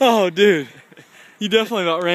Oh, dude. You definitely about ran.